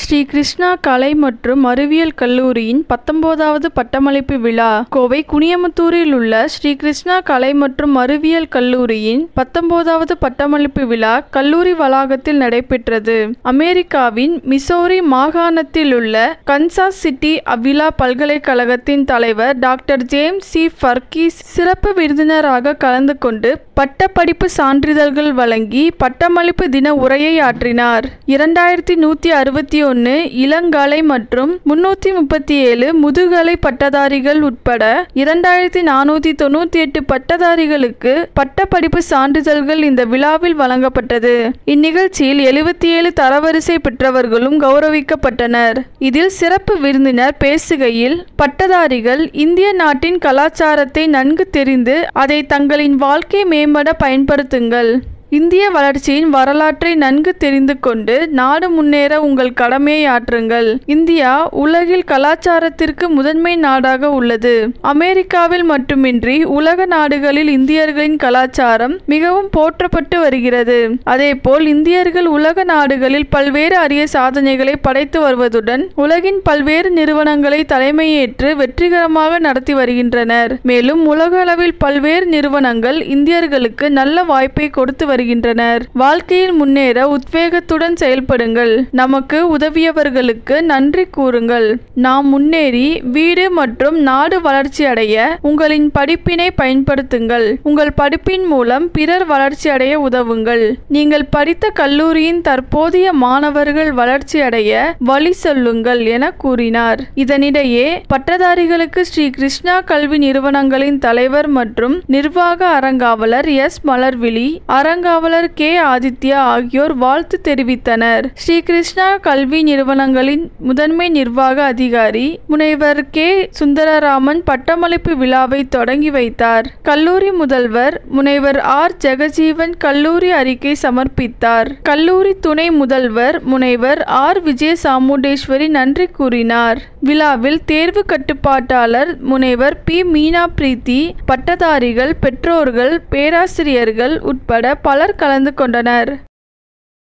ஸ்ரீ கிருஷ்ணா கலை மற்றும் அறிவியல் கல்லூரியின் பத்தொன்பதாவது பட்டமளிப்பு விழா கோவை குனியமுத்தூரில் உள்ள ஸ்ரீ கிருஷ்ணா கலை மற்றும் அறிவியல் கல்லூரியின் பத்தொன்பதாவது பட்டமளிப்பு விழா கல்லூரி வளாகத்தில் நடைபெற்றது. அமெரிக்காவின் மிசோரி மாகாணத்தில் உள்ள கன்சாஸ் சிட்டி அவிலா பல்கலைக்கழகத்தின் தலைவர் டாக்டர் ஜேம்ஸ் சி. ஃபர்கீஸ் சிறப்பு விருந்தினராக கலந்து கொண்டு பட்டப்படிப்பு சான்றிதழ்கள் வழங்கி பட்டமளிப்பு தின உரையை ஆற்றினார். இரண்டாயிரத்தி நூற்றி அறுபத்தி ஒன்று இளங்கலை மற்றும் முன்னூற்றி முப்பத்தி ஏழு முதுகலை பட்டதாரிகள் உட்பட இரண்டாயிரத்தி நானூற்றி தொண்ணூற்றி எட்டு பட்டதாரிகளுக்கு பட்டப்படிப்பு சான்றிதழ்கள் இந்த விழாவில் வழங்கப்பட்டது. இந்நிகழ்ச்சியில் எழுபத்தி ஏழு தரவரிசை பெற்றவர்களும் கௌரவிக்கப்பட்டனர். இதில் சிறப்பு விருந்தினர் பேசுகையில் பட்டதாரிகள் இந்திய நாட்டின் கலாச்சாரத்தை நன்கு தெரிந்து அதை தங்களின் வாழ்க்கை மேம்பட பயன்படுத்துங்கள். இந்திய வளர்ச்சியின் வரலாற்றை நன்கு தெரிந்து கொண்டு நாடு முன்னேற உங்கள் கடமையை ஆற்றுங்கள் இந்தியா உலகில் கலாச்சாரத்திற்கு முதன்மை நாடாக உள்ளது. அமெரிக்காவில் மட்டுமின்றி உலக நாடுகளில் இந்தியர்களின் கலாச்சாரம் மிகவும் போற்றப்பட்டு வருகிறது. அதேபோல் இந்தியர்கள் உலக நாடுகளில் பல்வேறு அரிய சாதனைகளை படைத்து வருவதுடன் உலகின் பல்வேறு நிறுவனங்களை தலைமையேற்று வெற்றிகரமாக நடத்தி வருகின்றனர். மேலும் உலக அளவில் பல்வேறு நிறுவனங்கள் இந்தியர்களுக்கு நல்ல வாய்ப்பை கொடுத்து செயல்படுகின்றனர் வாழ்க்கையில் முன்னேற உத்வேகத்துடன் செயல்படுங்கள். நமக்கு உதவியவர்களுக்கு நன்றி கூறுங்கள். நாம் முன்னேறி வீடு மற்றும் நாடு வளர்ச்சி அடைய உங்களின் படிப்பினை பயன்படுத்துங்கள். உங்கள் படிப்பின் மூலம் பிறர் வளர்ச்சி அடைய உதவுங்கள். நீங்கள் படித்த கல்லூரியின் தற்போதைய மாணவர்கள் வளர்ச்சி அடைய வழி சொல்லுங்கள் என கூறினார். இதனிடையே பட்டதாரிகளுக்கு ஸ்ரீ கிருஷ்ணா கல்வி நிறுவனங்களின் தலைவர் மற்றும் நிர்வாக அறங்காவலர் எஸ் மலர்விழி அரங்க அறங்காவலர் கே. ஆதித்யா ஆகியோர் வாழ்த்து தெரிவித்தனர். ஸ்ரீ கிருஷ்ணா கல்வி நிறுவனங்களின் முதன்மை நிர்வாக அதிகாரி முனைவர் கே. சுந்தரராமன் பட்டமளிப்பு விழாவை தொடங்கி வைத்தார். கல்லூரி முதல்வர் முனைவர் ஆர். ஜெகஜீவன் கல்லூரி அறிக்கை சமர்ப்பித்தார். கல்லூரி துணை முதல்வர் முனைவர் ஆர். விஜய சாமுண்டேஸ்வரி நன்றி கூறினார். விழாவில் தேர்வு கட்டுப்பாட்டாளர் முனைவர் பி. மீனா பிரீத்தி பட்டதாரிகள் பெற்றோர்கள் பேராசிரியர்கள் உட்பட பலர் கலந்து கொண்டனர்.